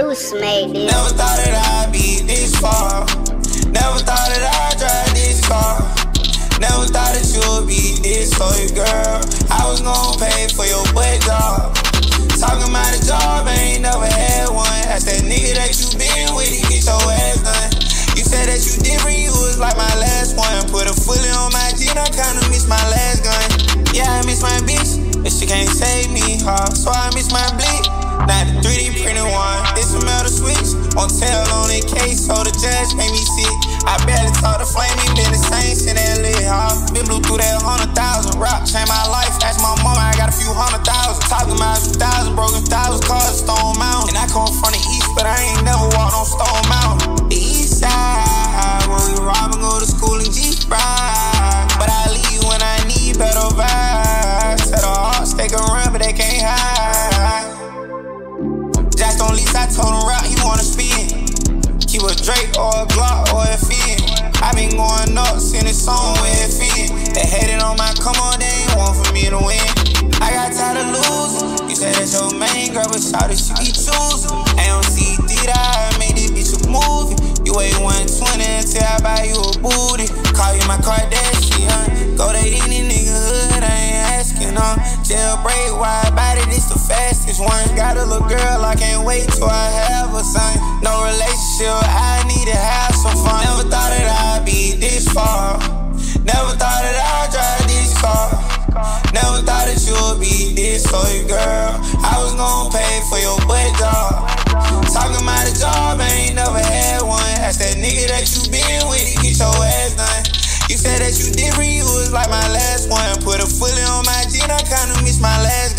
Juice made. Never thought that I'd be this far. Never thought that I'd drive this car. Never thought that you would be this for your girl. I was gonna pay for your butt job. Talking about a job, ain't never had one. That's that nigga that you been with, he get your ass done. You said that you different, you was like my last one. Put a fully on my jean, I kinda miss my last gun. Yeah, I miss my bitch, but she can't save me, huh? So I On tail on the case, so the judge made me sick. I barely talk the flame, ain't been the same since that lit, huh? Been blue through that hundred thousand. Rock changed my life. Ask my mama, I got a few hundred thousand. Talking about thousand, broken thousand cars, Stone Mountain. And I come from the east, but I ain't never walked on Stone Mountain. The east side, when we rob and go to school in G ride. But I leave when I need better vibes. Tell the hearts they can run, but they can't hide. Just on lease, I told him Keep a Drake or a Glock or a fin. I been going up since the song with a fin. They hating on my come on, they ain't want for me to win. I got tired of losing. You said that's your main girl, but shout she be choosing. AMC did I made this bitch a movie. You weigh 120 until I buy you a booty. Call you my Kardashian. Go to Never thought that I'd drive this car. Never thought that you would be this for your girl. I was gonna pay for your butt job. Talking about a job, I ain't never had one. That's that nigga that you been with, he get your ass done. You said that you different, you was like my last one. Put a fully on my jean, I kinda miss my last